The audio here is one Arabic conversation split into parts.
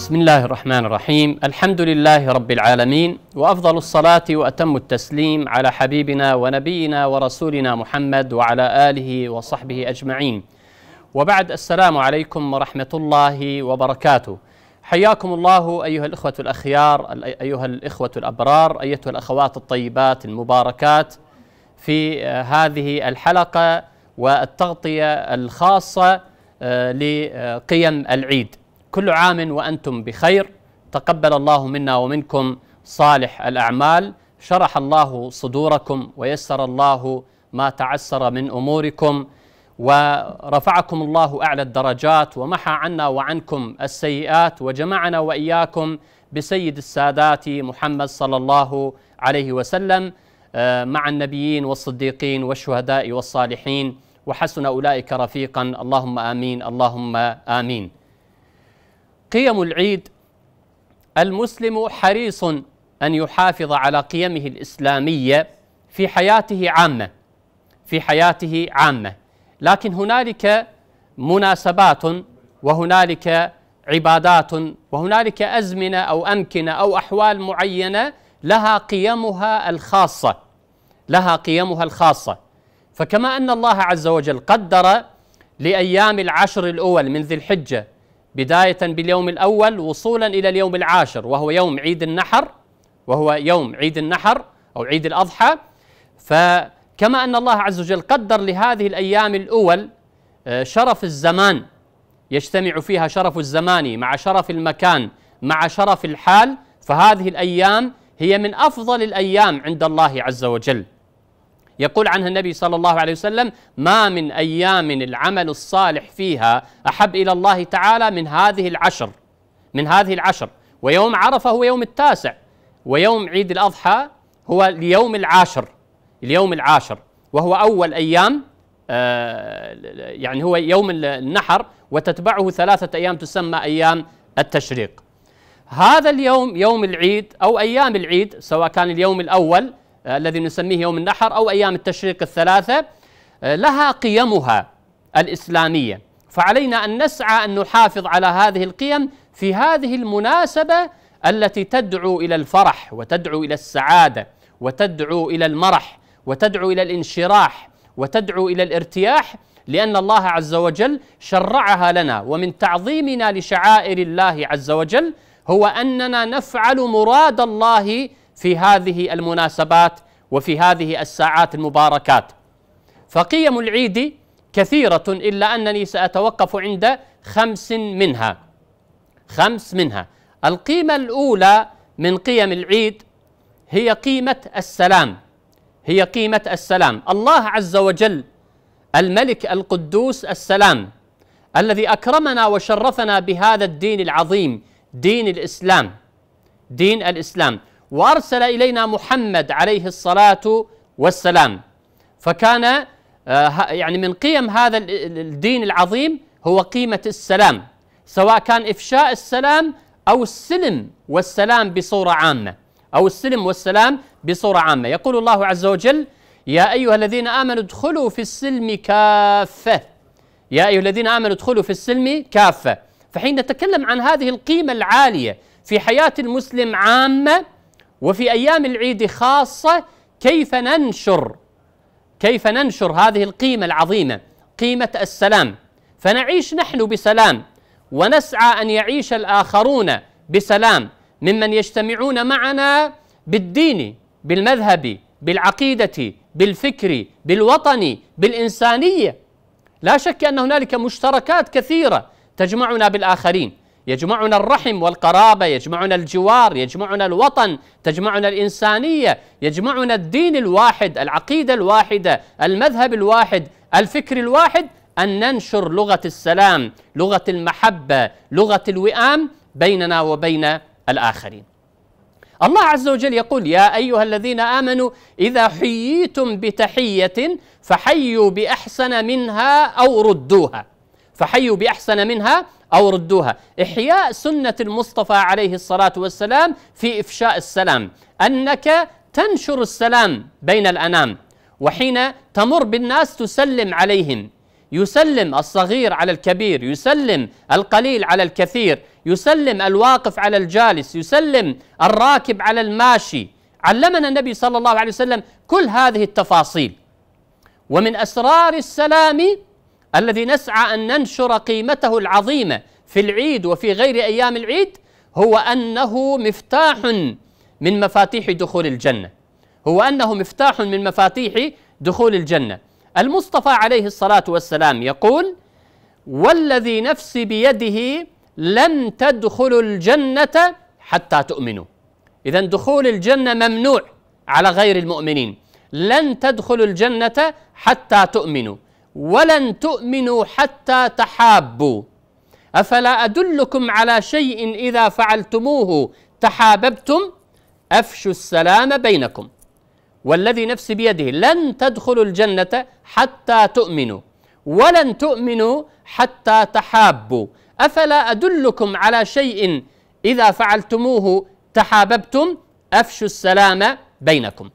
بسم الله الرحمن الرحيم. الحمد لله رب العالمين وأفضل الصلاة وأتم التسليم على حبيبنا ونبينا ورسولنا محمد وعلى آله وصحبه أجمعين. وبعد السلام عليكم ورحمة الله وبركاته. حياكم الله أيها الإخوة الأخيار أيها الإخوة الأبرار أيتها الأخوات الطيبات المباركات في هذه الحلقة والتغطية الخاصة لقيم العيد. كل عام وأنتم بخير. تقبل الله منا ومنكم صالح الأعمال. شرح الله صدوركم ويسر الله ما تعسر من أموركم. ورفعكم الله أعلى الدرجات ومحى عنا وعنكم السيئات وجمعنا وإياكم بسيد السادات محمد صلى الله عليه وسلم مع النبيين والصديقين والشهداء والصالحين. وحسن أولئك رفيقا. اللهم آمين. اللهم آمين. قيم العيد المسلم حريص أن يحافظ على قيمه الإسلامية في حياته عامة في حياته عامة. لكن هنالك مناسبات وهنالك عبادات وهنالك أزمنة أو أمكنة أو أحوال معينة لها قيمها الخاصة لها قيمها الخاصة. فكما أن الله عز وجل قدر لأيام العشر الأول من ذي الحجة بداية باليوم الأول وصولا إلى اليوم العاشر وهو يوم عيد النحر وهو يوم عيد النحر أو عيد الأضحى. فكما أن الله عز وجل قدر لهذه الأيام الأول شرف الزمان يجتمع فيها شرف الزمان مع شرف المكان مع شرف الحال. فهذه الأيام هي من أفضل الأيام عند الله عز وجل. يقول عنها النبي صلى الله عليه وسلم ما من أيام العمل الصالح فيها أحب إلى الله تعالى من هذه العشر من هذه العشر. ويوم عرفة هو يوم التاسع ويوم عيد الأضحى هو اليوم العاشر اليوم العاشر. وهو أول أيام آه يعني هو يوم النحر وتتبعه ثلاثة أيام تسمى أيام التشريق. هذا اليوم يوم العيد أو أيام العيد سواء كان اليوم الأول الذي نسميه يوم النحر أو أيام التشريق الثلاثة لها قيمها الإسلامية. فعلينا أن نسعى أن نحافظ على هذه القيم في هذه المناسبة التي تدعو إلى الفرح وتدعو إلى السعادة وتدعو إلى المرح وتدعو إلى الانشراح وتدعو إلى الارتياح لأن الله عز وجل شرعها لنا. ومن تعظيمنا لشعائر الله عز وجل هو أننا نفعل مراد الله في هذه المناسبات وفي هذه الساعات المباركات. فقيم العيد كثيرة إلا أنني سأتوقف عند خمس منها. خمس منها. القيمة الأولى من قيم العيد هي قيمة السلام. هي قيمة السلام. الله عز وجل الملك القدوس السلام الذي أكرمنا وشرفنا بهذا الدين العظيم دين الإسلام. دين الإسلام. وارسل إلينا محمد عليه الصلاة والسلام. فكان يعني من قيم هذا الدين العظيم هو قيمة السلام سواء كان إفشاء السلام أو السلم والسلام بصورة عامة أو السلم والسلام بصورة عامة. يقول الله عز وجل يا أيها الذين آمنوا ادخلوا في السلم كافة. يا أيها الذين آمنوا ادخلوا في السلم كافة. فحين نتكلم عن هذه القيمة العالية في حياة المسلم عامة وفي أيام العيد خاصة كيف ننشر؟ كيف ننشر هذه القيمة العظيمة قيمة السلام؟ فنعيش نحن بسلام ونسعى أن يعيش الآخرون بسلام ممن يجتمعون معنا بالدين بالمذهب بالعقيدة بالفكر بالوطن بالإنسانية. لا شك أن هنالك مشتركات كثيرة تجمعنا بالآخرين. يجمعنا الرحم والقرابة يجمعنا الجوار يجمعنا الوطن تجمعنا الإنسانية يجمعنا الدين الواحد العقيدة الواحدة المذهب الواحد الفكر الواحد أن ننشر لغة السلام لغة المحبة لغة الوئام بيننا وبين الآخرين. الله عز وجل يقول يا أيها الذين آمنوا إذا حييتم بتحية فحيوا بأحسن منها أو ردوها. فحيوا بأحسن منها أو ردوها. إحياء سنة المصطفى عليه الصلاة والسلام في إفشاء السلام. أنك تنشر السلام بين الأنام وحين تمر بالناس تسلم عليهم. يسلم الصغير على الكبير يسلم القليل على الكثير يسلم الواقف على الجالس يسلم الراكب على الماشي. علمنا النبي صلى الله عليه وسلم كل هذه التفاصيل. ومن أسرار السلام الذي نسعى أن ننشر قيمته العظيمة في العيد وفي غير أيام العيد هو أنه مفتاح من مفاتيح دخول الجنة. هو أنه مفتاح من مفاتيح دخول الجنة. المصطفى عليه الصلاة والسلام يقول والذي نفسي بيده لن تدخلوا الجنة حتى تؤمنوا. اذا دخول الجنة ممنوع على غير المؤمنين. لن تدخلوا الجنة حتى تؤمنوا. ولن تؤمنوا حتى تحابوا. أفلا أدلكم على شيء إذا فعلتموه تحاببتم؟ أفشوا السلام بينكم. والذي نفسي بيده لن تدخلوا الجنة حتى تؤمنوا. ولن تؤمنوا حتى تحابوا. أفلا أدلكم على شيء إذا فعلتموه تحاببتم؟ أفشوا السلام بينكم.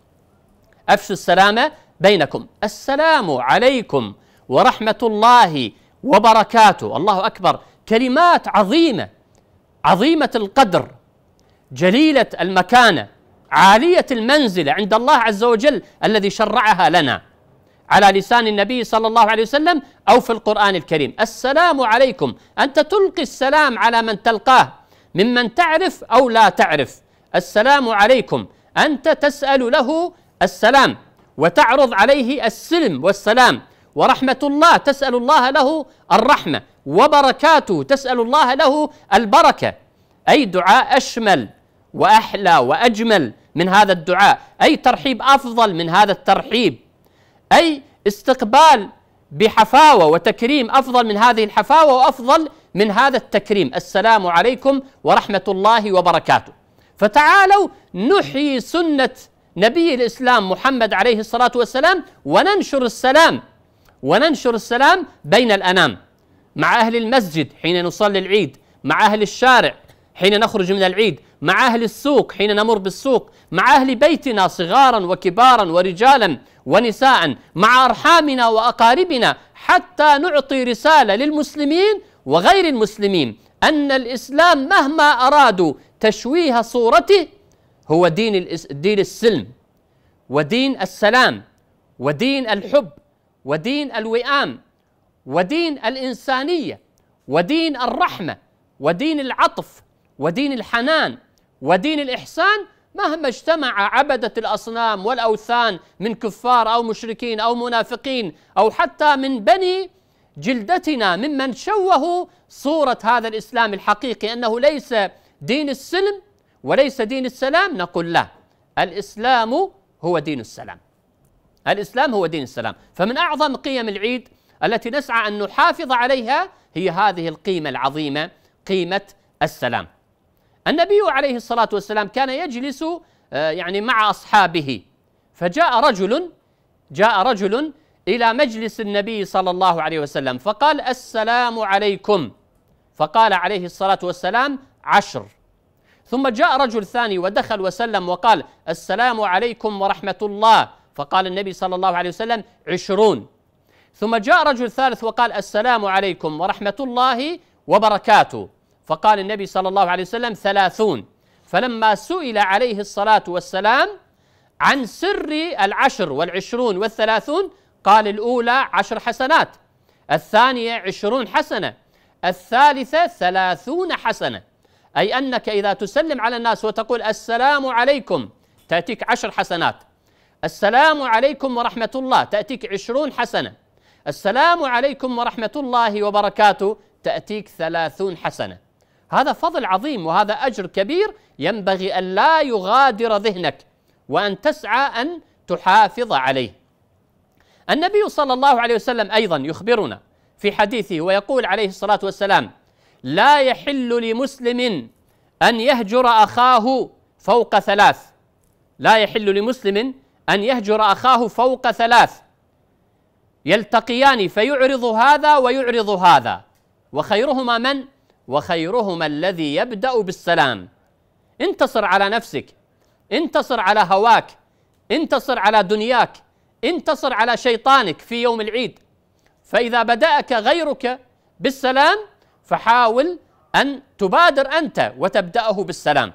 أفشوا السلام بينكم. السلام عليكم. ورحمة الله وبركاته. الله أكبر. كلمات عظيمة. عظيمة القدر. جليلة المكانة. عالية المنزلة. عند الله عز وجل الذي شرعها لنا. على لسان النبي صلى الله عليه وسلم أو في القرآن الكريم. السلام عليكم. أنت تلقي السلام على من تلقاه. ممن تعرف أو لا تعرف. السلام عليكم. أنت تسأل له السلام. وتعرض عليه السلم والسلام. ورحمة الله تسأل الله له الرحمة. وبركاته تسأل الله له البركة. أي دعاء أشمل وأحلى وأجمل من هذا الدعاء. أي ترحيب أفضل من هذا الترحيب. أي استقبال بحفاوة وتكريم أفضل من هذه الحفاوة وأفضل من هذا التكريم. السلام عليكم ورحمة الله وبركاته. فتعالوا نحيي سنة نبي الإسلام محمد عليه الصلاة والسلام وننشر السلام. وننشر السلام بين الأنام مع أهل المسجد حين نصلي العيد مع أهل الشارع حين نخرج من العيد مع أهل السوق حين نمر بالسوق مع أهل بيتنا صغارا وكبارا ورجالا ونساء مع أرحامنا وأقاربنا حتى نعطي رسالة للمسلمين وغير المسلمين أن الإسلام مهما أرادوا تشويه صورته هو دين دين السلم ودين السلام ودين الحب ودين الوئام ودين الإنسانية ودين الرحمة ودين العطف ودين الحنان ودين الإحسان مهما اجتمع عبدة الأصنام والأوثان من كفار أو مشركين أو منافقين أو حتى من بني جلدتنا ممن شوهوا صورة هذا الإسلام الحقيقي أنه ليس دين السلم وليس دين السلام نقول لا الإسلام هو دين السلام. الإسلام هو دين السلام. فمن أعظم قيم العيد التي نسعى أن نحافظ عليها هي هذه القيمة العظيمة قيمة السلام. النبي عليه الصلاة والسلام كان يجلس آه، يعني مع أصحابه. فجاء رجل جاء رجل إلى مجلس النبي صلى الله عليه وسلم فقال السلام عليكم. فقال عليه الصلاة والسلام عشر. ثم جاء رجل ثاني ودخل وسلم وقال السلام عليكم ورحمة الله. فقال النبي صلى الله عليه وسلم عشرون. ثم جاء رجل ثالث وقال السلام عليكم ورحمة الله وبركاته. فقال النبي صلى الله عليه وسلم ثلاثون. فلما سئل عليه الصلاة والسلام عن سر العشر والعشرون والثلاثون قال الأولى عشر حسنات الثانية عشرون حسنة الثالثة ثلاثون حسنة. أي أنك إذا تسلم على الناس وتقول السلام عليكم تأتيك عشر حسنات. السلام عليكم ورحمة الله تأتيك عشرون حسنة. السلام عليكم ورحمة الله وبركاته. تأتيك ثلاثون حسنة. هذا فضل عظيم وهذا أجر كبير. ينبغي أن لا يغادر ذهنك وأن تسعى أن تحافظ عليه. النبي صلى الله عليه وسلم أيضا يخبرنا في حديثه ويقول عليه الصلاة والسلام: لا يحل لمسلم أن يهجر أخاه فوق ثلاث. لا يحل لمسلم أن يهجر أخاه فوق ثلاث. يلتقيان فيعرض هذا ويعرض هذا. وخيرهما من؟ وخيرهما الذي يبدأ بالسلام. انتصر على نفسك. انتصر على هواك. انتصر على دنياك. انتصر على شيطانك في يوم العيد. فإذا بدأك غيرك بالسلام فحاول أن تبادر أنت وتبدأه بالسلام.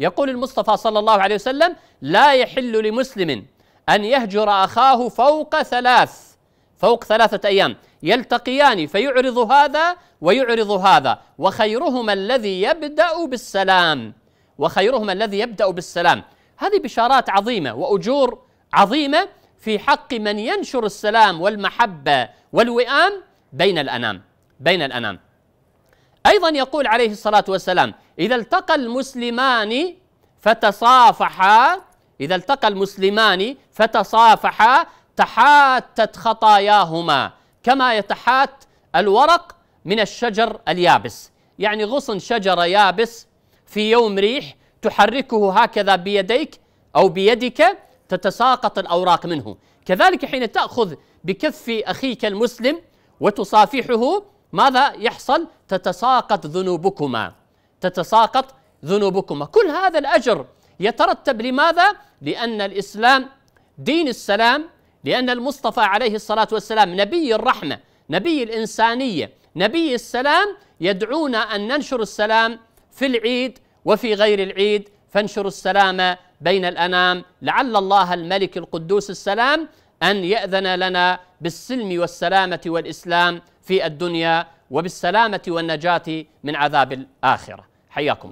يقول المصطفى صلى الله عليه وسلم لا يحل لمسلم أن يهجر أخاه فوق ثلاث فوق ثلاثة أيام. يلتقيان فيعرض هذا ويعرض هذا. وخيرهما الذي يبدأ بالسلام. وخيرهما الذي يبدأ بالسلام. هذه بشارات عظيمة وأجور عظيمة في حق من ينشر السلام والمحبة والوئام بين الأنام بين الأنام. أيضا يقول عليه الصلاة والسلام إذا التقى المسلمان فتصافحا إذا التقى المسلمان فتصافحا تحاتت خطاياهما. كما يتحات الورق من الشجر اليابس. يعني غصن شجرة يابس في يوم ريح تحركه هكذا بيديك أو بيدك تتساقط الأوراق منه. كذلك حين تأخذ بكف أخيك المسلم وتصافحه ماذا يحصل؟ تتساقط ذنوبكما. تتساقط ذنوبكما. كل هذا الأجر يترتب لماذا؟ لأن الإسلام دين السلام لأن المصطفى عليه الصلاة والسلام نبي الرحمة نبي الإنسانية نبي السلام يدعونا أن ننشر السلام في العيد وفي غير العيد. فانشروا السلام بين الأنام. لعل الله الملك القدوس السلام أن يأذن لنا بالسلم والسلامة والإسلام في الدنيا وبالسلامة والنجاة من عذاب الآخرة. حياكم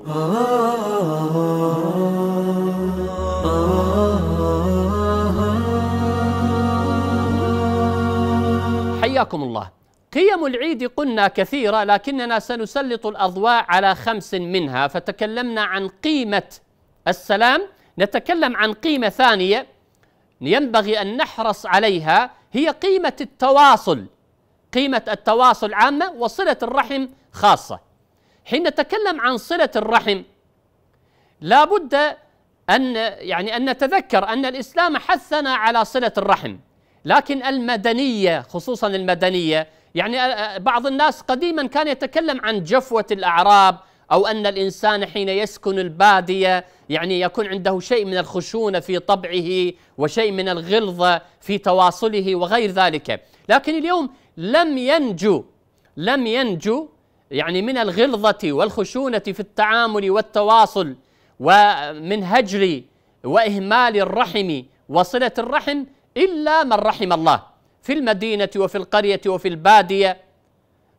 حياكم الله. قيم العيد قلنا كثيرة لكننا سنسلط الأضواء على خمس منها فتكلمنا عن قيمة السلام نتكلم عن قيمة ثانية ينبغي أن نحرص عليها هي قيمة التواصل. قيمة التواصل عامة وصلة الرحم خاصة. حين نتكلم عن صلة الرحم لا بد أن يعني أن نتذكر أن الإسلام حثنا على صلة الرحم لكن المدنية خصوصا المدنية يعني بعض الناس قديما كان يتكلم عن جفوة الأعراب أو أن الإنسان حين يسكن البادية يعني يكون عنده شيء من الخشونة في طبعه وشيء من الغلظة في تواصله وغير ذلك. لكن اليوم لم ينجو لم ينجو يعني من الغلظة والخشونة في التعامل والتواصل ومن هجر وإهمال الرحم وصلة الرحم إلا من رحم الله في المدينة وفي القرية وفي البادية.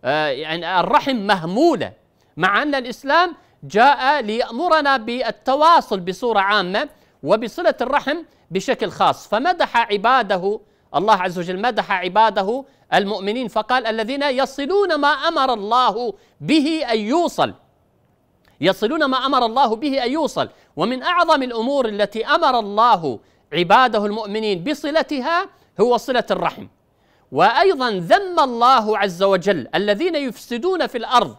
آه، يعني الرحم مهمولة مع أن الإسلام جاء ليأمرنا بالتواصل بصورة عامة وبصلة الرحم بشكل خاص. فمدح عباده الله عز وجل مدح عباده المؤمنين فقال الذين يصلون ما أمر الله به أن يوصل. يصلون ما أمر الله به أن يوصل. ومن أعظم الأمور التي أمر الله عباده المؤمنين بصلتها هو صلة الرحم. وأيضا ذم الله عز وجل الذين يفسدون في الأرض.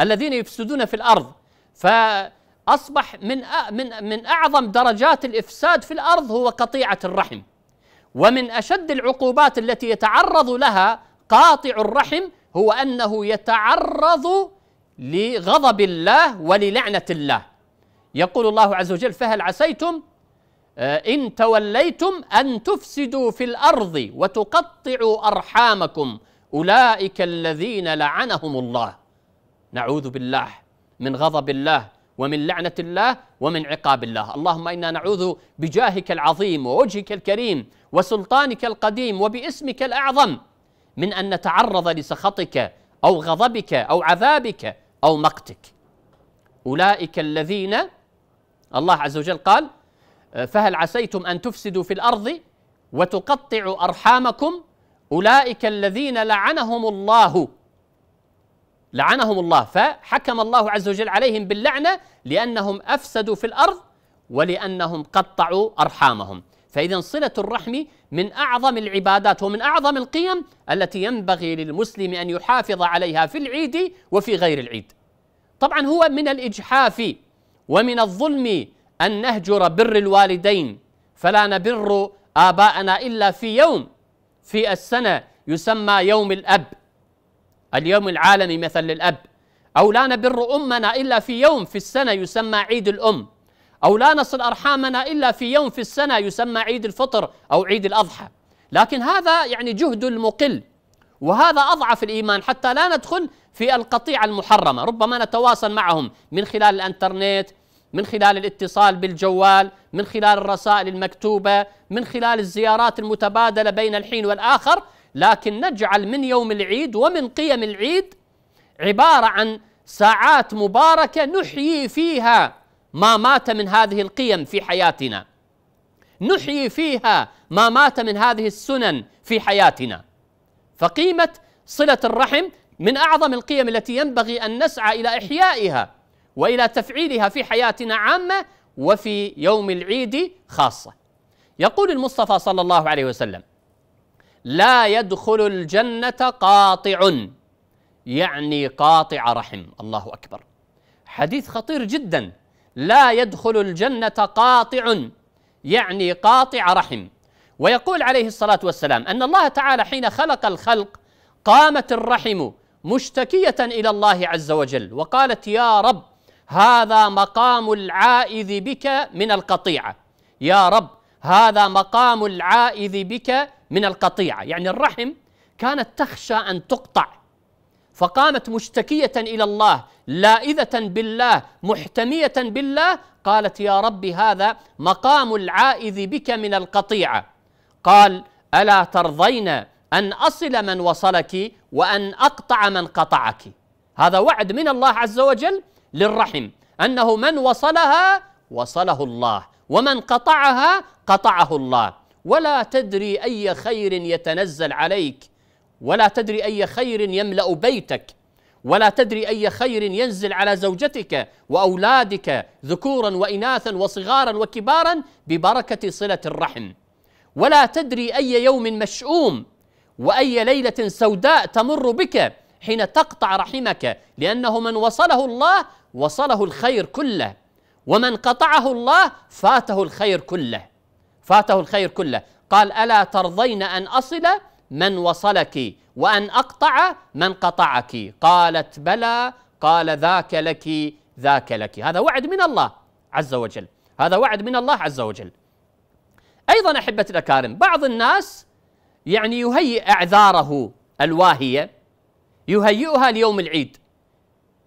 الذين يفسدون في الأرض. فأصبح من من من أعظم درجات الإفساد في الأرض هو قطيعة الرحم. ومن أشد العقوبات التي يتعرض لها قاطع الرحم هو أنه يتعرض لغضب الله وللعنة الله. يقول الله عز وجل فهل عسيتم آه، إن توليتم أن تفسدوا في الأرض وتقطعوا أرحامكم؟ أولئك الذين لعنهم الله. نعوذ بالله من غضب الله ومن لعنة الله ومن عقاب الله. اللهم إنا نعوذ بجاهك العظيم ووجهك الكريم وسلطانك القديم وباسمك الأعظم من أن نتعرض لسخطك أو غضبك أو عذابك أو مقتك. أولئك الذين الله عز وجل قال فهل عسيتم أن تفسدوا في الأرض وتقطعوا أرحامكم؟ أولئك الذين لعنهم الله لعنهم الله فحكم الله عز وجل عليهم باللعنة لأنهم أفسدوا في الأرض ولأنهم قطعوا أرحامهم. فإذا صلة الرحم من أعظم العبادات ومن أعظم القيم التي ينبغي للمسلم أن يحافظ عليها في العيد وفي غير العيد. طبعا هو من الإجحاف ومن الظلم أن نهجر بر الوالدين فلا نبر آباءنا إلا في يوم في السنة يسمى يوم الأب. اليوم العالمي مثل للأب. أو لا نبر أمنا إلا في يوم في السنة يسمى عيد الأم. أو لا نصل أرحامنا إلا في يوم في السنة يسمى عيد الفطر أو عيد الأضحى. لكن هذا يعني جهد المقل. وهذا أضعف الإيمان حتى لا ندخل في القطيعة المحرمة. ربما نتواصل معهم من خلال الإنترنت من خلال الاتصال بالجوال من خلال الرسائل المكتوبة من خلال الزيارات المتبادلة بين الحين والآخر. لكن نجعل من يوم العيد ومن قيم العيد عبارة عن ساعات مباركة نحيي فيها ما مات من هذه القيم في حياتنا نحيي فيها ما مات من هذه السنن في حياتنا فقيمة صلة الرحم من أعظم القيم التي ينبغي أن نسعى إلى إحيائها وإلى تفعيلها في حياتنا عامة وفي يوم العيد خاصة. يقول المصطفى صلى الله عليه وسلم: لا يدخل الجنة قاطع. يعني قاطع رحم، الله أكبر. حديث خطير جدا. لا يدخل الجنة قاطع. يعني قاطع رحم. ويقول عليه الصلاة والسلام أن الله تعالى حين خلق الخلق قامت الرحم مشتكية إلى الله عز وجل. وقالت يا رب هذا مقام العائذ بك من القطيعة. يا رب هذا مقام العائذ بك من القطيعة. يعني الرحم كانت تخشى أن تقطع فقامت مشتكية إلى الله لائذة بالله محتمية بالله قالت يا رب هذا مقام العائذ بك من القطيعة. قال ألا ترضين أن أصل من وصلك وأن أقطع من قطعك؟ هذا وعد من الله عز وجل للرحم أنه من وصلها وصله الله ومن قطعها قطعه الله. ولا تدري أي خير يتنزل عليك. ولا تدري أي خير يملأ بيتك. ولا تدري أي خير ينزل على زوجتك وأولادك ذكورا وإناثا وصغارا وكبارا ببركة صلة الرحم. ولا تدري أي يوم مشؤوم. وأي ليلة سوداء تمر بك حين تقطع رحمك. لأنه من وصله الله وصله الخير كله. ومن قطعه الله فاته الخير كله. فاته الخير كله. قال ألا ترضين أن أصل من وصلك وأن أقطع من قطعك؟ قالت بلى. قال ذاك لك ذاك لك. هذا وعد من الله عز وجل. هذا وعد من الله عز وجل. أيضا احبه الأكارم بعض الناس يعني يهيئ أعذاره الواهية يهيئها ليوم العيد.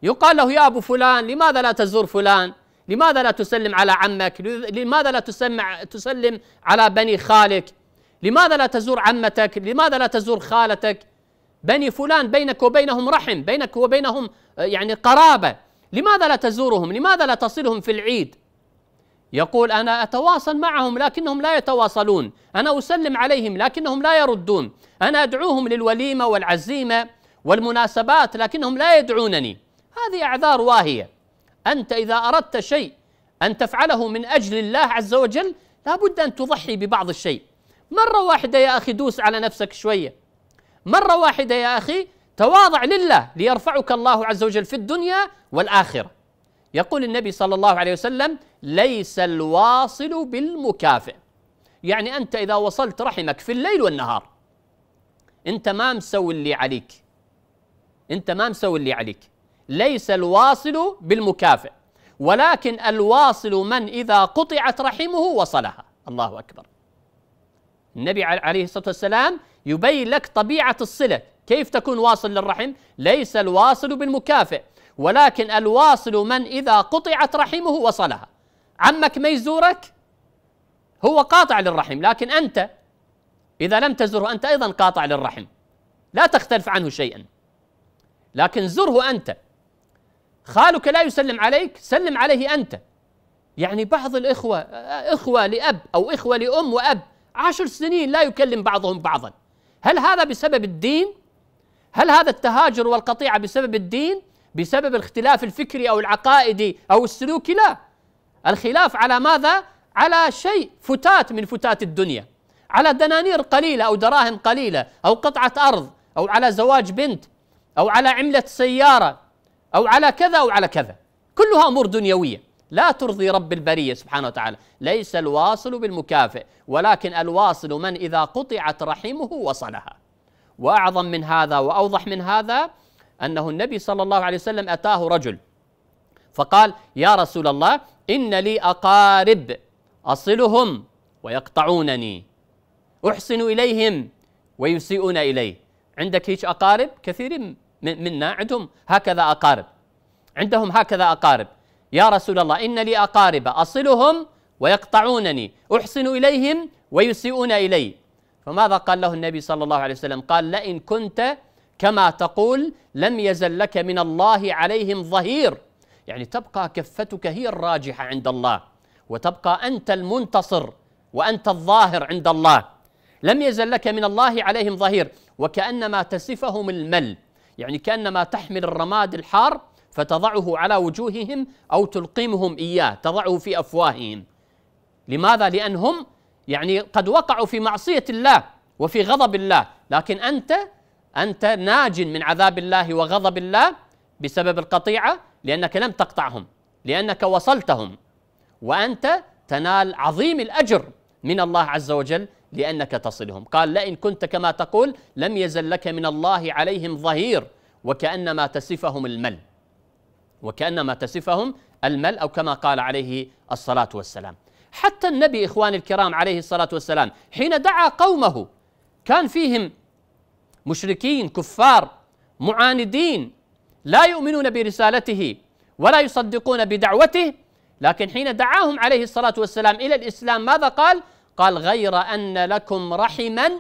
يقال له يا أبو فلان لماذا لا تزور فلان؟ لماذا لا تسلم على عمك؟ لماذا لا تسمع تسلم على بني خالك؟ لماذا لا تزور عمتك؟ لماذا لا تزور خالتك؟ بني فلان بينك وبينهم رحم، بينك وبينهم آه، يعني قرابة، لماذا لا تزورهم؟ لماذا لا تصلهم في العيد؟ يقول أنا أتواصل معهم لكنهم لا يتواصلون، أنا أسلم عليهم لكنهم لا يردون، أنا أدعوهم للوليمة والعزيمة والمناسبات لكنهم لا يدعونني. هذه أعذار واهية أنت إذا أردت شيء أن تفعله من أجل الله عز وجل لابد أن تضحي ببعض الشيء. مرة واحدة يا أخي دوس على نفسك شوية. مرة واحدة يا أخي تواضع لله ليرفعك الله عز وجل في الدنيا والآخرة. يقول النبي صلى الله عليه وسلم ليس الواصل بالمكافئ. يعني أنت إذا وصلت رحمك في الليل والنهار. أنت ما مسوي اللي عليك. أنت ما مسوي اللي عليك. ليس الواصل بالمكافئ ولكن الواصل من إذا قطعت رحمه وصلها. الله أكبر. النبي عليه الصلاة والسلام يبين لك طبيعة الصلة. كيف تكون واصل للرحم؟ ليس الواصل بالمكافئ ولكن الواصل من إذا قطعت رحمه وصلها. عمك ما يزورك هو قاطع للرحم لكن أنت إذا لم تزره أنت أيضا قاطع للرحم. لا تختلف عنه شيئا. لكن زره أنت. خالك لا يسلم عليك سلم عليه أنت يعني بعض الإخوة إخوة لأب أو إخوة لأم وأب عشر سنين لا يكلم بعضهم بعضا هل هذا بسبب الدين؟ هل هذا التهاجر والقطيعة بسبب الدين؟ بسبب الاختلاف الفكري أو العقائدي أو السلوكي لا الخلاف على ماذا؟ على شيء فتات من فتات الدنيا على دنانير قليلة أو دراهم قليلة أو قطعة أرض أو على زواج بنت أو على عملة سيارة أو على كذا أو على كذا. كلها أمور دنيوية. لا ترضي رب البرية سبحانه وتعالى. ليس الواصل بالمكافئ ولكن الواصل من إذا قطعت رحمه وصلها. وأعظم من هذا وأوضح من هذا أنه النبي صلى الله عليه وسلم أتاه رجل فقال يا رسول الله إن لي أقارب أصلهم ويقطعونني. أحسن إليهم ويسيئون إلي عندك هيك أقارب كثيرين؟ منا عندهم هكذا أقارب. عندهم هكذا أقارب. يا رسول الله إن لي أقارب أصلهم ويقطعونني أحسن إليهم ويسيئون إلي. فماذا قال له النبي صلى الله عليه وسلم؟ قال لئن كنت كما تقول لم يزل لك من الله عليهم ظهير. يعني تبقى كفتك هي الراجحة عند الله وتبقى أنت المنتصر وأنت الظاهر عند الله. لم يزل لك من الله عليهم ظهير وكأنما تسفهم المل. يعني كأنما تحمل الرماد الحار فتضعه على وجوههم أو تلقمهم إياه تضعه في أفواههم. لماذا؟ لأنهم يعني قد وقعوا في معصية الله وفي غضب الله. لكن أنت أنت ناج من عذاب الله وغضب الله بسبب القطيعة لأنك لم تقطعهم لأنك وصلتهم. وأنت تنال عظيم الأجر من الله عز وجل لأنك تصلهم قال لئن كنت كما تقول لم يزل لك من الله عليهم ظهير وكأنما تسفهم المل وكأنما تسفهم المل أو كما قال عليه الصلاة والسلام حتى النبي إخواني الكرام عليه الصلاة والسلام حين دعا قومه كان فيهم مشركين كفار معاندين لا يؤمنون برسالته ولا يصدقون بدعوته لكن حين دعاهم عليه الصلاة والسلام إلى الإسلام ماذا قال؟ قال غير أن لكم رحما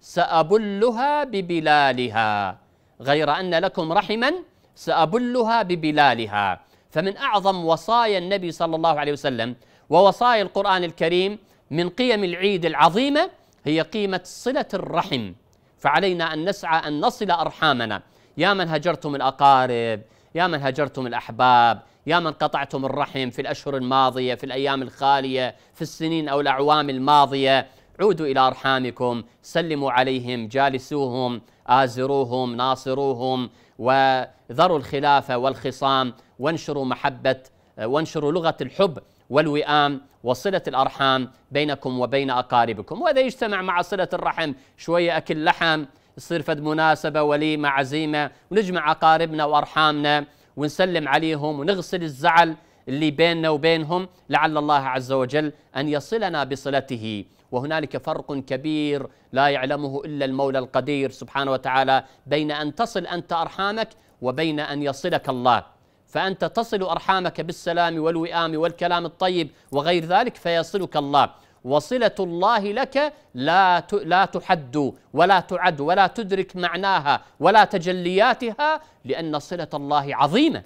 سأبلها ببلالها. غير أن لكم رحما سأبلها ببلالها. فمن أعظم وصايا النبي صلى الله عليه وسلم ووصايا القرآن الكريم من قيم العيد العظيمة هي قيمة صلة الرحم. فعلينا أن نسعى أن نصل أرحامنا. يا من هجرتم الأقارب يا من هجرتم الأحباب يا من قطعتم الرحم في الأشهر الماضية في الأيام الخالية في السنين أو الأعوام الماضية. عودوا إلى أرحامكم سلموا عليهم جالسوهم آزروهم ناصروهم وذروا الخلافة والخصام وانشروا محبة وانشروا لغة الحب والوئام وصلة الأرحام بينكم وبين أقاربكم. وإذا يجتمع مع صلة الرحم شوية أكل لحم يصير فد مناسبة وليمة عزيمة ونجمع أقاربنا وأرحامنا. ونسلم عليهم ونغسل الزعل اللي بيننا وبينهم لعل الله عز وجل أن يصلنا بصلته. وهنالك فرق كبير لا يعلمه إلا المولى القدير سبحانه وتعالى بين أن تصل أنت أرحامك وبين أن يصلك الله. فأنت تصل أرحامك بالسلام والوئام والكلام الطيب وغير ذلك فيصلك الله. وصلة الله لك لا لا تحد ولا تعد ولا تدرك معناها ولا تجلياتها لأن صلة الله عظيمة.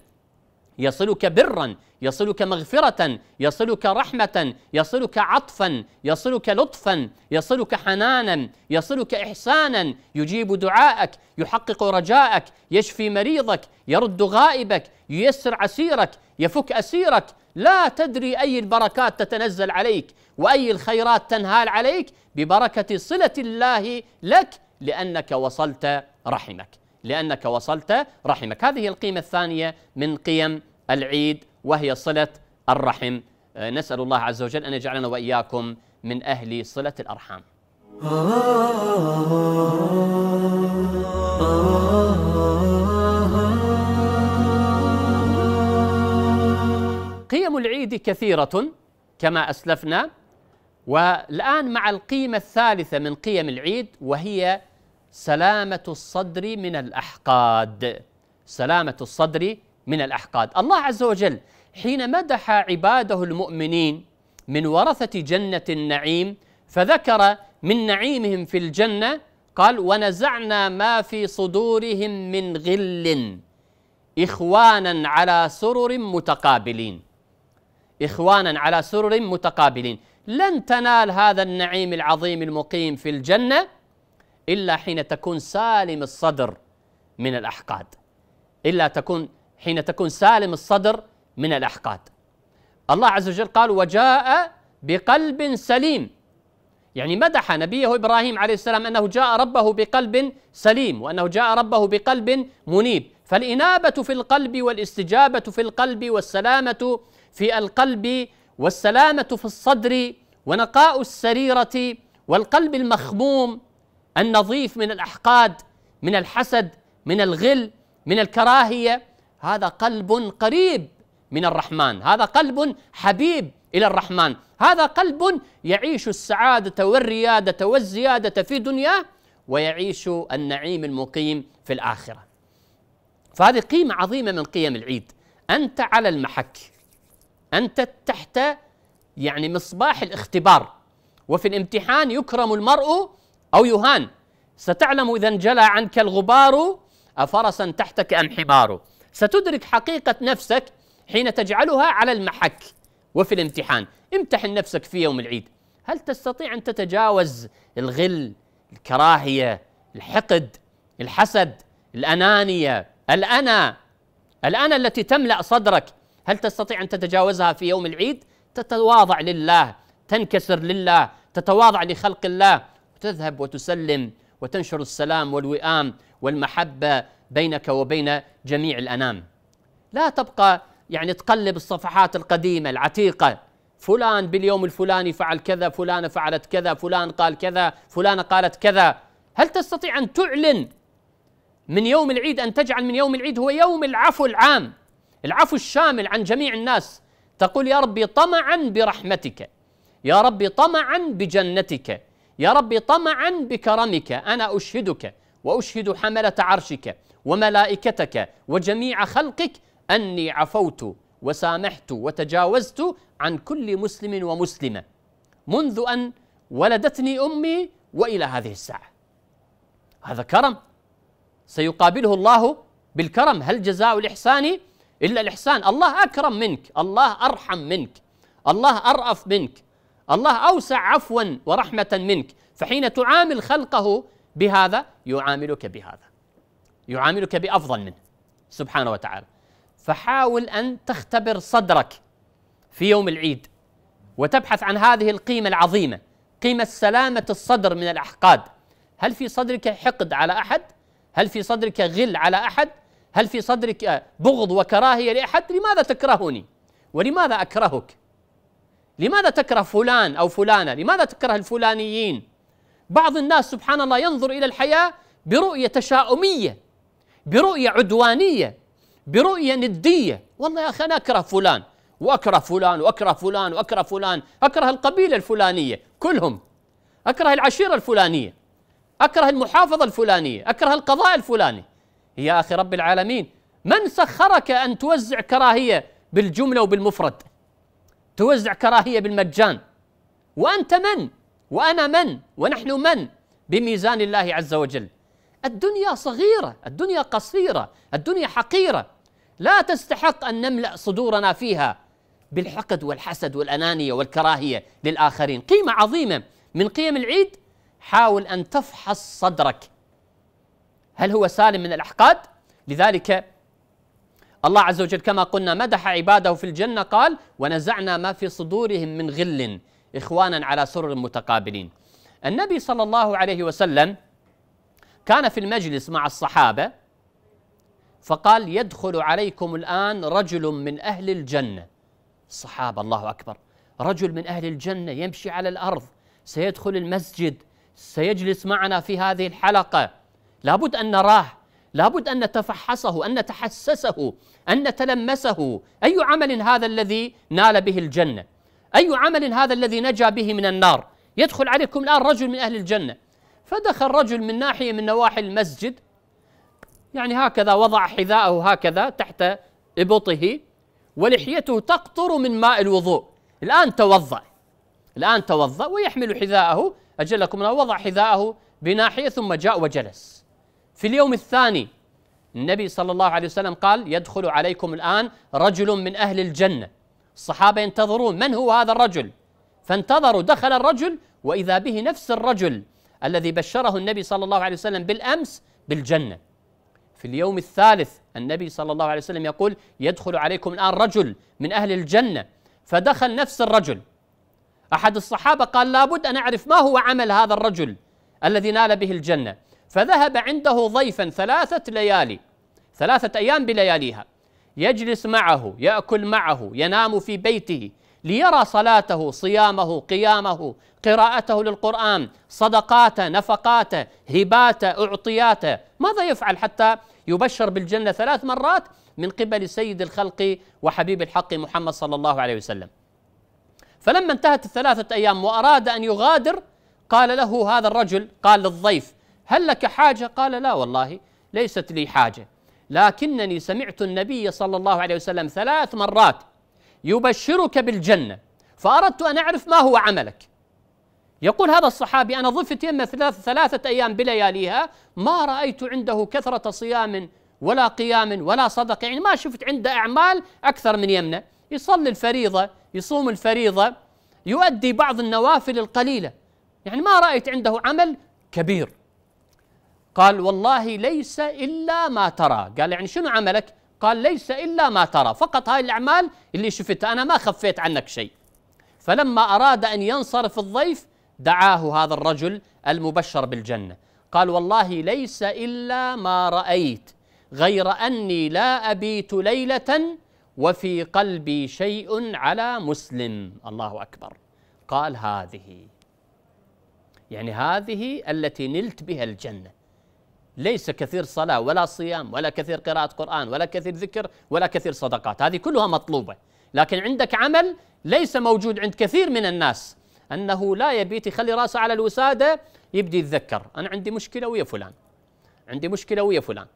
يصلك برا يصلك مغفرة يصلك رحمة يصلك عطفا يصلك لطفا يصلك حنانا يصلك إحسانا يجيب دعاءك يحقق رجاءك يشفي مريضك يرد غائبك ييسر عسيرك يفك أسيرك. لا تدري أي البركات تتنزل عليك وأي الخيرات تنهال عليك ببركة صلة الله لك لأنك وصلت رحمك لأنك وصلت رحمك. هذه القيمة الثانية من قيم العيد وهي صلة الرحم. آه، نسأل الله عز وجل أن يجعلنا وإياكم من أهل صلة الأرحام. قيم العيد كثيرة كما أسلفنا والآن مع القيمة الثالثة من قيم العيد وهي سلامة الصدر من الأحقاد. سلامة الصدر من الأحقاد. الله عز وجل حين مدح عباده المؤمنين من ورثة جنة النعيم فذكر من نعيمهم في الجنة قال ونزعنا ما في صدورهم من غل إخوانا على سرر متقابلين. إخوانا على سرر متقابلين. لن تنال هذا النعيم العظيم المقيم في الجنة إلا حين تكون سالم الصدر من الأحقاد. إلا تكون حين تكون سالم الصدر من الأحقاد. الله عز وجل قال وجاء بقلب سليم. يعني مدح نبيه إبراهيم عليه السلام أنه جاء ربه بقلب سليم وأنه جاء ربه بقلب منيب. فالإنابة في القلب والاستجابة في القلب والسلامة في القلب والسلامة في الصدر ونقاء السريرة والقلب المخموم النظيف من الأحقاد من الحسد من الغل من الكراهية هذا قلب قريب من الرحمن هذا قلب حبيب إلى الرحمن هذا قلب يعيش السعادة والريادة والزيادة في دنياه ويعيش النعيم المقيم في الآخرة. فهذه قيمة عظيمة من قيم العيد. أنت على المحك. أنت تحت يعني مصباح الاختبار. وفي الامتحان يكرم المرء أو يهان. ستعلم إذا انجلى عنك الغبار أفرسا تحتك أم حمار. ستدرك حقيقة نفسك حين تجعلها على المحك وفي الامتحان. امتحن نفسك في يوم العيد. هل تستطيع أن تتجاوز الغل الكراهية الحقد الحسد الأنانية الأنا الأنا التي تملأ صدرك؟ هل تستطيع أن تتجاوزها في يوم العيد؟ تتواضع لله تنكسر لله تتواضع لخلق الله وتذهب وتسلم وتنشر السلام والوئام والمحبة بينك وبين جميع الأنام. لا تبقى يعني تقلب الصفحات القديمة العتيقة. فلان باليوم الفلاني فعل كذا فلانة فعلت كذا فلان قال كذا فلانة قالت كذا. هل تستطيع أن تعلن من يوم العيد أن تجعل من يوم العيد هو يوم العفو العام العفو الشامل عن جميع الناس؟ تقول يا ربي طمعا برحمتك يا ربي طمعا بجنتك. يا ربي طمعا بكرمك أنا أشهدك وأشهد حملة عرشك وملائكتك وجميع خلقك أني عفوت وسامحت وتجاوزت عن كل مسلم ومسلمة. منذ أن ولدتني أمي وإلى هذه الساعة. هذا كرم. سيقابله الله بالكرم. هل جزاء الإحسان إلا الإحسان؟ الله أكرم منك. الله أرحم منك. الله أرأف منك. الله أوسع عفوا ورحمة منك فحين تعامل خلقه بهذا يعاملك بهذا يعاملك بأفضل منه سبحانه وتعالى فحاول أن تختبر صدرك في يوم العيد وتبحث عن هذه القيمة العظيمة قيمة سلامة الصدر من الأحقاد هل في صدرك حقد على أحد؟ هل في صدرك غل على أحد؟ هل في صدرك بغض وكراهية لأحد؟ لماذا تكرهني؟ ولماذا أكرهك؟ لماذا تكره فلان أو فلانة؟ لماذا تكره الفلانيين؟ بعض الناس سبحان الله ينظر إلى الحياة برؤية تشاؤمية برؤية عدوانية برؤية ندية والله يا أخي أنا أكره فلان وأكره فلان وأكره فلان وأكره فلان أكره القبيلة الفلانية كلهم أكره العشيرة الفلانية أكره المحافظة الفلانية أكره القضاء الفلاني يا أخي رب العالمين من سخرك أن توزع كراهية بالجملة وبالمفرد توزع كراهية بالمجان. وأنت من؟ وأنا من؟ ونحن من؟ بميزان الله عز وجل. الدنيا صغيرة الدنيا قصيرة الدنيا حقيرة. لا تستحق أن نملأ صدورنا فيها بالحقد والحسد والأنانية والكراهية للآخرين. قيمة عظيمة. من قيم العيد؟ حاول أن تفحص صدرك. هل هو سالم من الأحقاد؟ لذلك الله عز وجل كما قلنا مدح عباده في الجنة قال ونزعنا ما في صدورهم من غل إخوانا على سرر متقابلين. النبي صلى الله عليه وسلم كان في المجلس مع الصحابة فقال يدخل عليكم الآن رجل من أهل الجنة. الصحابة الله أكبر. رجل من أهل الجنة يمشي على الأرض سيدخل المسجد سيجلس معنا في هذه الحلقة. لابد أن نراه. لابد أن نتفحصه أن نتحسسه أن نتلمسه. أي عمل هذا الذي نال به الجنة؟ أي عمل هذا الذي نجا به من النار؟ يدخل عليكم الآن رجل من أهل الجنة. فدخل رجل من ناحية من نواحي المسجد. يعني هكذا وضع حذاءه هكذا تحت إبطه ولحيته تقطر من ماء الوضوء. الآن توضأ. الآن توضأ ويحمل حذاءه. أجلكم الله وضع حذاءه بناحية ثم جاء وجلس. في اليوم الثاني النبي صلى الله عليه وسلم قال يدخل عليكم الآن رجل من أهل الجنة. الصحابة ينتظرون من هو هذا الرجل؟ فانتظروا دخل الرجل وإذا به نفس الرجل الذي بشره النبي صلى الله عليه وسلم بالأمس بالجنة. في اليوم الثالث النبي صلى الله عليه وسلم يقول يدخل عليكم الآن رجل من أهل الجنة. فدخل نفس الرجل. أحد الصحابة قال لابد أن أعرف ما هو عمل هذا الرجل الذي نال به الجنة. فذهب عنده ضيفا ثلاثة ليالي ثلاثة أيام بلياليها يجلس معه يأكل معه ينام في بيته ليرى صلاته صيامه قيامه قراءته للقرآن صدقاته نفقاته هباته أعطياته. ماذا يفعل حتى يبشر بالجنة ثلاث مرات؟ من قبل سيد الخلق وحبيب الحق محمد صلى الله عليه وسلم. فلما انتهت الثلاثة أيام وأراد أن يغادر قال له هذا الرجل قال للضيف هل لك حاجة؟ قال لا والله ليست لي حاجة. لكنني سمعت النبي صلى الله عليه وسلم ثلاث مرات يبشرك بالجنة فأردت أن أعرف ما هو عملك. يقول هذا الصحابي أنا ضفت يمه ثلاث ثلاثة أيام بلياليها ما رأيت عنده كثرة صيام ولا قيام ولا صدقة. يعني ما شفت عنده أعمال أكثر من يمنة. يصلي الفريضة يصوم الفريضة يؤدي بعض النوافل القليلة. يعني ما رأيت عنده عمل كبير. قال والله ليس إلا ما ترى. قال يعني شنو عملك؟ قال ليس إلا ما ترى. فقط هاي الأعمال اللي شفتها أنا ما خفيت عنك شيء. فلما أراد أن ينصرف الضيف دعاه هذا الرجل المبشر بالجنة. قال والله ليس إلا ما رأيت. غير أني لا أبيت ليلة وفي قلبي شيء على مسلم. الله أكبر. قال هذه. يعني هذه التي نلت بها الجنة. ليس كثير صلاة ولا صيام ولا كثير قراءة قرآن ولا كثير ذكر ولا كثير صدقات. هذه كلها مطلوبة. لكن عندك عمل ليس موجود عند كثير من الناس. أنه لا يبيت يخلي راسه على الوسادة يبدي يتذكر. أنا عندي مشكلة ويا فلان. عندي مشكلة ويا فلان.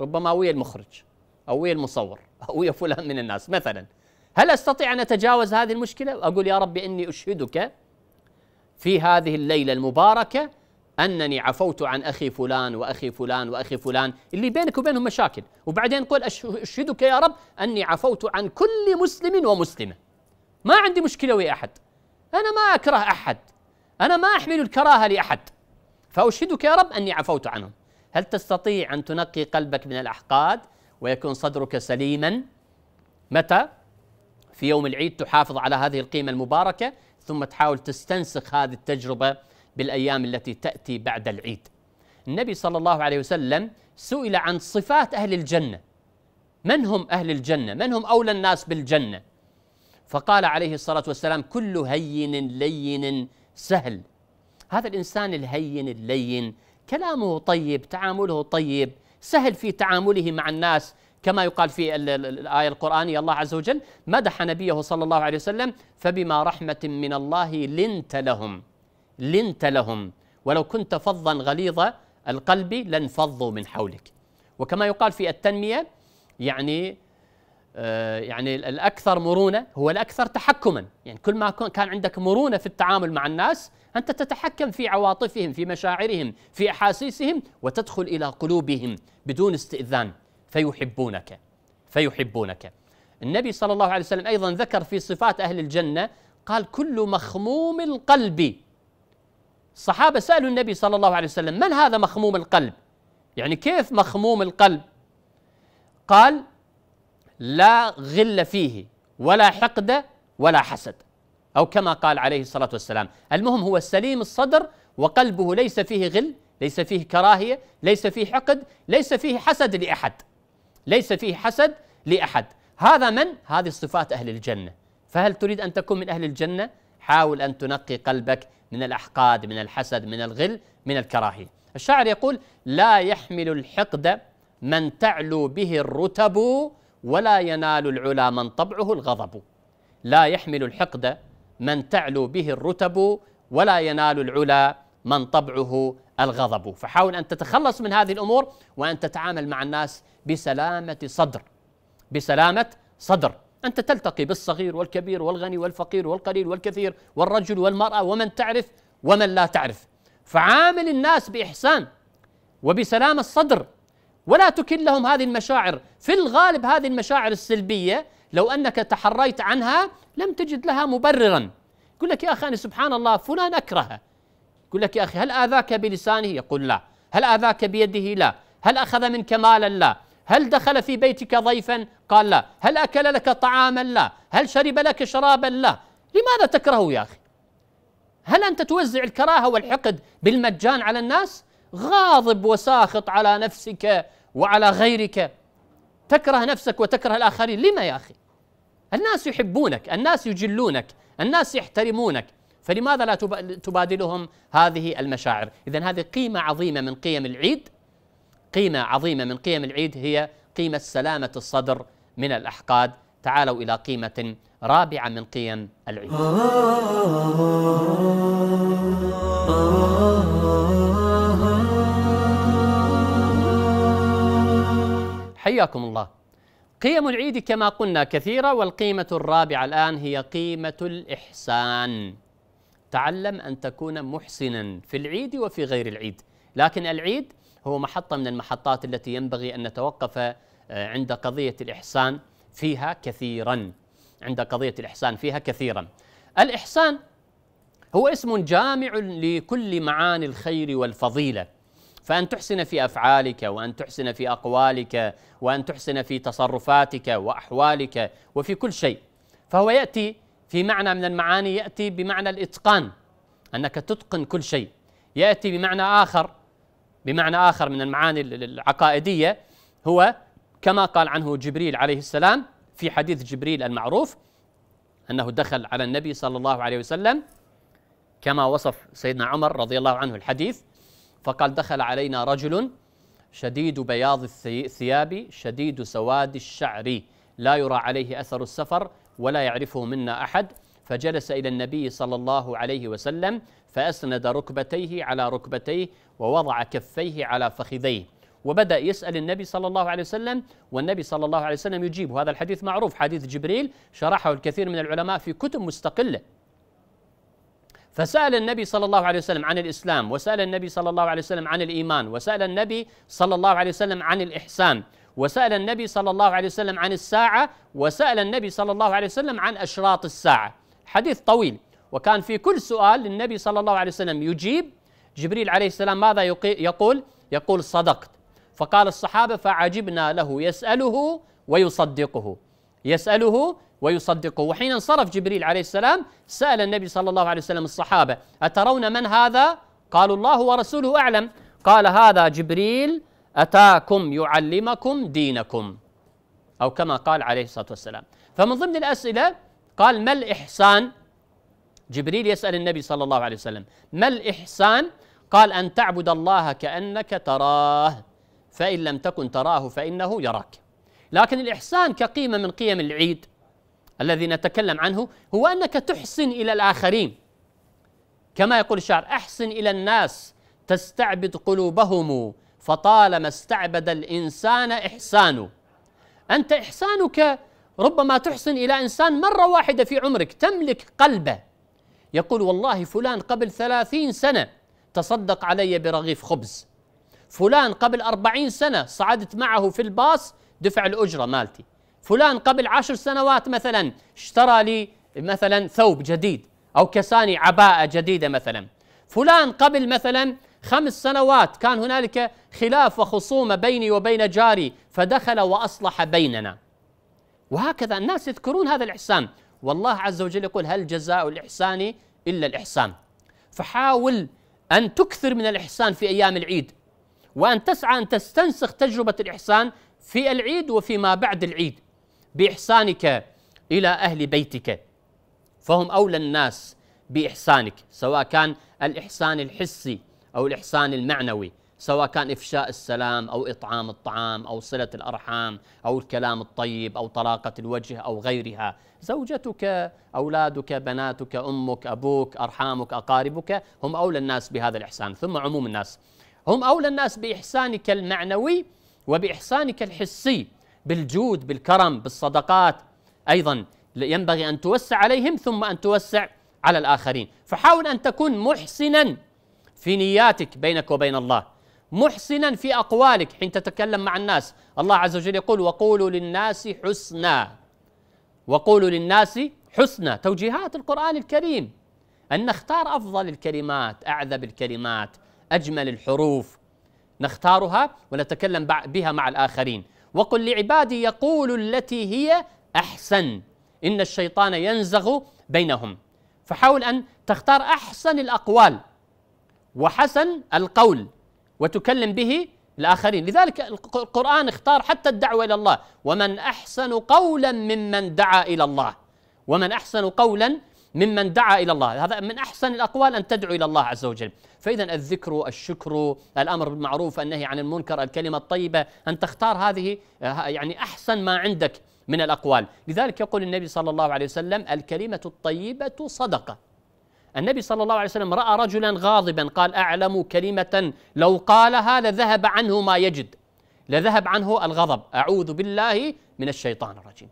ربما ويا المخرج أو ويا المصور أو ويا فلان من الناس. مثلا هل أستطيع أن أتجاوز هذه المشكلة؟ وأقول يا ربي إني أشهدك في هذه الليلة المباركة أنني عفوت عن أخي فلان وأخي فلان وأخي فلان اللي بينك وبينهم مشاكل. وبعدين قل أشهدك يا رب أني عفوت عن كل مسلم ومسلمة. ما عندي مشكلة ويا أحد. أنا ما أكره أحد. أنا ما أحمل الكراهة لأحد. فأشهدك يا رب أني عفوت عنهم. هل تستطيع أن تنقي قلبك من الأحقاد ويكون صدرك سليما؟ متى؟ في يوم العيد تحافظ على هذه القيمة المباركة ثم تحاول تستنسخ هذه التجربة بالأيام التي تأتي بعد العيد. النبي صلى الله عليه وسلم سئل عن صفات أهل الجنة. من هم أهل الجنة؟ من هم أولى الناس بالجنة؟ فقال عليه الصلاة والسلام: كل هين لين سهل. هذا الإنسان الهين اللين كلامه طيب، تعامله طيب، سهل في تعامله مع الناس كما يقال في الآية القرآنية الله عز وجل مدح نبيه صلى الله عليه وسلم فبما رحمة من الله لنت لهم لنت لهم. ولو كنت فظا غليظ القلب لانفضوا من حولك. وكما يقال في التنمية يعني آه يعني الأكثر مرونة هو الأكثر تحكما. يعني كل ما كان عندك مرونة في التعامل مع الناس أنت تتحكم في عواطفهم في مشاعرهم في أحاسيسهم وتدخل إلى قلوبهم بدون استئذان. فيحبونك. فيحبونك. النبي صلى الله عليه وسلم أيضا ذكر في صفات أهل الجنة قال كل مخموم القلب الصحابة سألوا النبي صلى الله عليه وسلم من هذا مخموم القلب؟ يعني كيف مخموم القلب؟ قال لا غل فيه ولا حقد ولا حسد. أو كما قال عليه الصلاة والسلام. المهم هو السليم الصدر وقلبه ليس فيه غل ليس فيه كراهية ليس فيه حقد ليس فيه حسد لأحد. ليس فيه حسد لأحد. هذا من؟ هذه صفات أهل الجنة. فهل تريد أن تكون من أهل الجنة؟ حاول أن تنقي قلبك من الأحقاد من الحسد من الغل من الكراهية. الشاعر يقول لا يحمل الحقد من تعلو به الرتب ولا ينال العلا من طبعه الغضب. لا يحمل الحقد من تعلو به الرتب ولا ينال العلا من طبعه الغضب. فحاول أن تتخلص من هذه الأمور وأن تتعامل مع الناس بسلامة صدر بسلامة صدر. أنت تلتقي بالصغير والكبير والغني والفقير والقليل والكثير والرجل والمرأة ومن تعرف ومن لا تعرف. فعامل الناس بإحسان وبسلام الصدر. ولا تكن لهم هذه المشاعر. في الغالب هذه المشاعر السلبية لو أنك تحريت عنها لم تجد لها مبررا. يقول لك يا أخي أنا سبحان الله فلان أكرهه. يقول لك يا أخي هل آذاك بلسانه؟ يقول لا. هل آذاك بيده؟ لا. هل أخذ منك مالا لا. هل دخل في بيتك ضيفا؟ قال لا. هل أكل لك طعاما؟ لا. هل شرب لك شرابا؟ لا. لماذا تكرهه يا أخي؟ هل أنت توزع الكراهة والحقد بالمجان على الناس؟ غاضب وساخط على نفسك وعلى غيرك. تكره نفسك وتكره الآخرين. لما يا أخي؟ الناس يحبونك الناس يجلونك الناس يحترمونك. فلماذا لا تبادلهم هذه المشاعر؟ إذا هذه قيمة عظيمة من قيم العيد. قيمة عظيمة من قيم العيد هي قيمة سلامة الصدر من الأحقاد. تعالوا إلى قيمة رابعة من قيم العيد. حياكم الله. قيم العيد كما قلنا كثيرة والقيمة الرابعة الآن هي قيمة الإحسان. تعلم أن تكون محسنا في العيد وفي غير العيد. لكن العيد هو محطة من المحطات التي ينبغي أن نتوقف آه، عند قضية الإحسان فيها كثيرا. عند قضية الإحسان فيها كثيرا. الإحسان هو اسم جامع لكل معاني الخير والفضيلة. فأن تحسن في أفعالك وأن تحسن في أقوالك وأن تحسن في تصرفاتك وأحوالك وفي كل شيء. فهو يأتي في معنى من المعاني يأتي بمعنى الإتقان أنك تتقن كل شيء. يأتي بمعنى آخر بمعنى آخر من المعاني العقائدية هو كما قال عنه جبريل عليه السلام في حديث جبريل المعروف أنه دخل على النبي صلى الله عليه وسلم كما وصف سيدنا عمر رضي الله عنه الحديث فقال دخل علينا رجل شديد بياض الثياب شديد سواد الشعر لا يرى عليه أثر السفر ولا يعرفه منا أحد فجلس إلى النبي صلى الله عليه وسلم فأسند ركبتيه على ركبتيه ووضع كفيه على فخذيه. وبدأ يسأل النبي صلى الله عليه وسلم والنبي صلى الله عليه وسلم يجيب. وهذا الحديث معروف حديث جبريل شرحه الكثير من العلماء في كتب مستقلة. فسأل النبي صلى الله عليه وسلم عن الإسلام وسأل النبي صلى الله عليه وسلم عن الإيمان وسأل النبي صلى الله عليه وسلم عن الإحسان وسأل النبي صلى الله عليه وسلم عن الساعة وسأل النبي صلى الله عليه وسلم عن أشراط الساعة. حديث طويل. وكان في كل سؤال للنبي صلى الله عليه وسلم يجيب جبريل عليه السلام ماذا يقول؟ يقول صدقت. فقال الصحابة فعجبنا له يسأله ويصدقه. يسأله ويصدقه. وحين انصرف جبريل عليه السلام سأل النبي صلى الله عليه وسلم الصحابة أترون من هذا؟ قالوا الله ورسوله أعلم. قال هذا جبريل أتاكم يعلمكم دينكم. أو كما قال عليه الصلاة والسلام. فمن ضمن الأسئلة قال ما الإحسان؟ جبريل يسأل النبي صلى الله عليه وسلم ما الإحسان قال أن تعبد الله كأنك تراه فإن لم تكن تراه فإنه يراك. لكن الإحسان كقيمة من قيم العيد الذي نتكلم عنه هو أنك تحسن إلى الآخرين. كما يقول الشاعر أحسن إلى الناس تستعبد قلوبهم فطالما استعبد الإنسان إحسان. أنت إحسانك ربما تحسن إلى إنسان مرة واحدة في عمرك تملك قلبه. يقول والله فلان قبل ثلاثين سنة تصدق علي برغيف خبز. فلان قبل أربعين سنة صعدت معه في الباص دفع الأجرة مالتي. فلان قبل عشر سنوات مثلا اشترى لي مثلا ثوب جديد أو كساني عباءة جديدة مثلا. فلان قبل مثلا خمس سنوات كان هنالك خلاف وخصومة بيني وبين جاري فدخل وأصلح بيننا. وهكذا الناس يذكرون هذا الإحسان. والله عز وجل يقول هل جزاء الإحسان إلا الإحسان. فحاول أن تكثر من الإحسان في أيام العيد وأن تسعى أن تستنسخ تجربة الإحسان في العيد وفيما بعد العيد بإحسانك إلى أهل بيتك. فهم أولى الناس بإحسانك سواء كان الإحسان الحسي أو الإحسان المعنوي. سواء كان إفشاء السلام أو إطعام الطعام أو صلة الأرحام أو الكلام الطيب أو طلاقة الوجه أو غيرها. زوجتك أولادك بناتك أمك أبوك أرحامك أقاربك هم أولى الناس بهذا الإحسان. ثم عموم الناس. هم أولى الناس بإحسانك المعنوي وبإحسانك الحسي بالجود بالكرم بالصدقات. أيضا ينبغي أن توسع عليهم ثم أن توسع على الآخرين. فحاول أن تكون محسنا في نياتك بينك وبين الله. محسنا في أقوالك حين تتكلم مع الناس. الله عز وجل يقول وقولوا للناس حسنا. وقولوا للناس حسنا. توجيهات القرآن الكريم. أن نختار أفضل الكلمات أعذب الكلمات أجمل الحروف. نختارها ونتكلم بها مع الآخرين. وقل لعبادي يقولوا التي هي أحسن. إن الشيطان ينزغ بينهم. فحاول أن تختار أحسن الأقوال وحسن القول. وتكلم به الآخرين. لذلك القرآن اختار حتى الدعوة إلى الله. ومن أحسن قولا ممن دعا إلى الله. ومن أحسن قولا ممن دعا إلى الله. هذا من أحسن الأقوال أن تدعو إلى الله عز وجل. فاذا الذكر الشكر الأمر بالمعروف النهي عن المنكر الكلمة الطيبة أن تختار هذه آه، يعني أحسن ما عندك من الأقوال. لذلك يقول النبي صلى الله عليه وسلم الكلمة الطيبة صدقة. النبي صلى الله عليه وسلم رأى رجلا غاضبا قال أعلم كلمة لو قالها لذهب عنه ما يجد. لذهب عنه الغضب. أعوذ بالله من الشيطان الرجيم.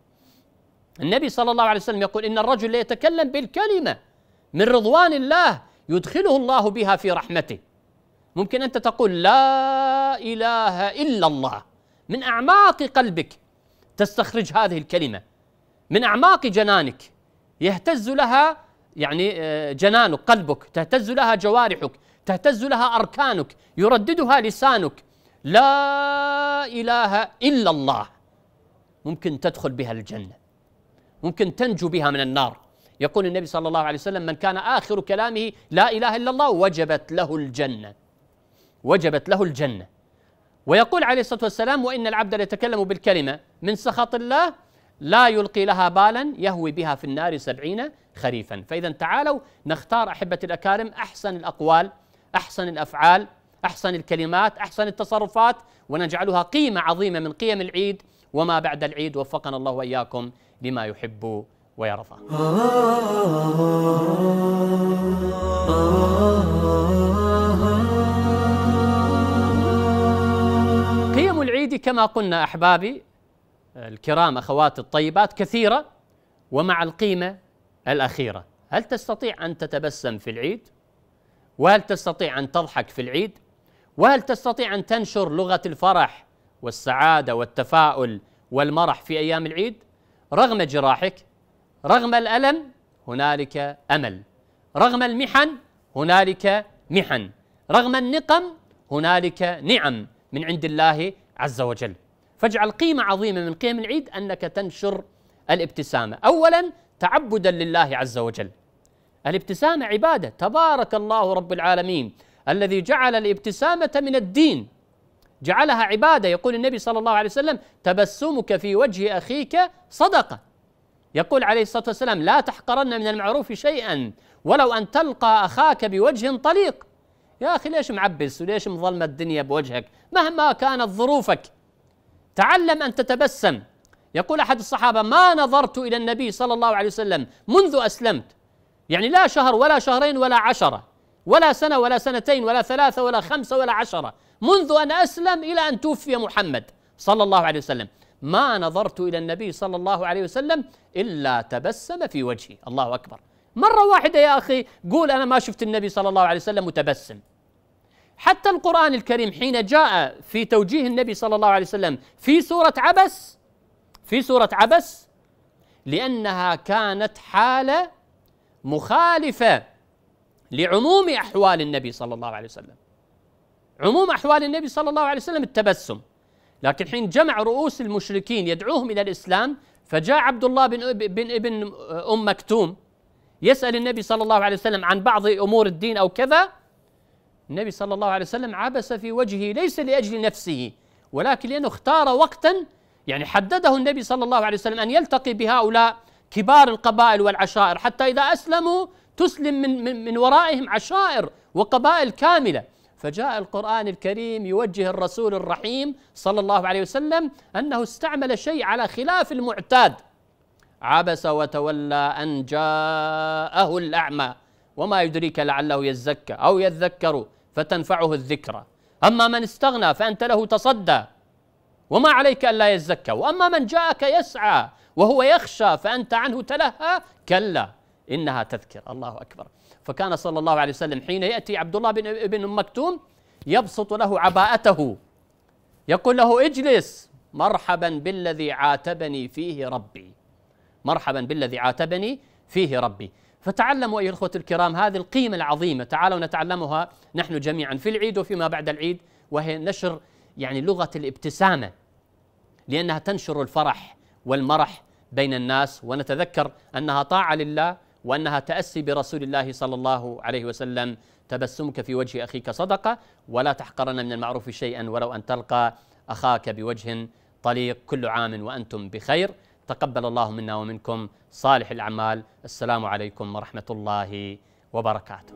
النبي صلى الله عليه وسلم يقول إن الرجل ليتكلم بالكلمة من رضوان الله يدخله الله بها في رحمته. ممكن أنت تقول لا إله إلا الله. من أعماق قلبك تستخرج هذه الكلمة. من أعماق جنانك يهتز لها يعني آه، جنانك قلبك تهتز لها جوارحك تهتز لها أركانك يرددها لسانك. لا إله إلا الله. ممكن تدخل بها الجنة. ممكن تنجو بها من النار. يقول النبي صلى الله عليه وسلم من كان آخر كلامه لا إله إلا الله وجبت له الجنة. وجبت له الجنة. ويقول عليه الصلاة والسلام وإن العبد ليتكلم بالكلمة من سخط الله لا يلقي لها بالا يهوي بها في النار سبعين خريفا. فإذا تعالوا نختار أحبة الأكارم أحسن الأقوال أحسن الأفعال أحسن الكلمات أحسن التصرفات ونجعلها قيمة عظيمة من قيم العيد. وما بعد العيد وفقنا الله وإياكم لما يحب ويرضى. قيم العيد كما قلنا أحبابي الكرام أخواتي الطيبات كثيرة ومع القيمة الأخيرة هل تستطيع أن تتبسم في العيد؟ وهل تستطيع أن تضحك في العيد؟ وهل تستطيع أن تنشر لغة الفرح والسعادة والتفاؤل والمرح في أيام العيد؟ رغم جراحك رغم الألم هنالك أمل رغم المحن هنالك محن رغم النقم هنالك نعم من عند الله عز وجل فاجعل قيمة عظيمة من قيم العيد أنك تنشر الابتسامة أولا تعبدا لله عز وجل. الابتسامة عبادة. تبارك الله رب العالمين الذي جعل الابتسامة من الدين. جعلها عبادة. يقول النبي صلى الله عليه وسلم تبسمك في وجه أخيك صدقة. يقول عليه الصلاة والسلام لا تحقرن من المعروف شيئا ولو أن تلقى أخاك بوجه طليق. يا أخي ليش معبس وليش مظلمة الدنيا بوجهك؟ مهما كانت ظروفك تعلم أن تتبسم. يقول أحد الصحابة ما نظرت إلى النبي صلى الله عليه وسلم منذ أسلمت. يعني لا شهر ولا شهرين ولا عشرة ولا سنة ولا سنتين ولا ثلاثة ولا خمسة ولا عشرة. منذ أن أسلم إلى أن توفي محمد صلى الله عليه وسلم. ما نظرت إلى النبي صلى الله عليه وسلم إلا تبسم في وجهي. الله أكبر. مرة واحدة يا أخي قول أنا ما شفت النبي صلى الله عليه وسلم متبسم. حتى القرآن الكريم حين جاء في توجيه النبي صلى الله عليه وسلم في سورة عبس في سورة عبس لأنها كانت حالة مخالفة لعموم أحوال النبي صلى الله عليه وسلم. عموم أحوال النبي صلى الله عليه وسلم التبسم. لكن حين جمع رؤوس المشركين يدعوهم إلى الإسلام فجاء عبد الله بن, بن ابن أم مكتوم يسأل النبي صلى الله عليه وسلم عن بعض أمور الدين أو كذا. النبي صلى الله عليه وسلم عبس في وجهه ليس لأجل نفسه ولكن لأنه اختار وقتا يعني حدده النبي صلى الله عليه وسلم أن يلتقي بهؤلاء كبار القبائل والعشائر حتى إذا أسلموا تسلم من من, من ورائهم عشائر وقبائل كاملة. فجاء القرآن الكريم يوجه الرسول الرحيم صلى الله عليه وسلم أنه استعمل شيء على خلاف المعتاد. عبس وتولى أن جاءه الأعمى وما يدريك لعله يزكى أو يذكر فتنفعه الذكرى. أما من استغنى فأنت له تصدى. وما عليك ألا يزكى. وأما من جاءك يسعى وهو يخشى فأنت عنه تلهى كلا إنها تذكر الله أكبر. فكان صلى الله عليه وسلم حين يأتي عبد الله بن ابن مكتوم يبسط له عباءته يقول له اجلس مرحبا بالذي عاتبني فيه ربي. مرحبا بالذي عاتبني فيه ربي. فتعلموا أيها الأخوة الكرام هذه القيمة العظيمة. تعالوا نتعلمها نحن جميعا في العيد وفيما بعد العيد وهي نشر يعني لغة الابتسامة. لأنها تنشر الفرح والمرح بين الناس ونتذكر أنها طاعة لله وأنها تأسي برسول الله صلى الله عليه وسلم. تبسمك في وجه أخيك صدقة ولا تحقرن من المعروف شيئا ولو أن تلقى أخاك بوجه طليق. كل عام وأنتم بخير. تقبل الله منا ومنكم صالح الأعمال. السلام عليكم ورحمة الله وبركاته.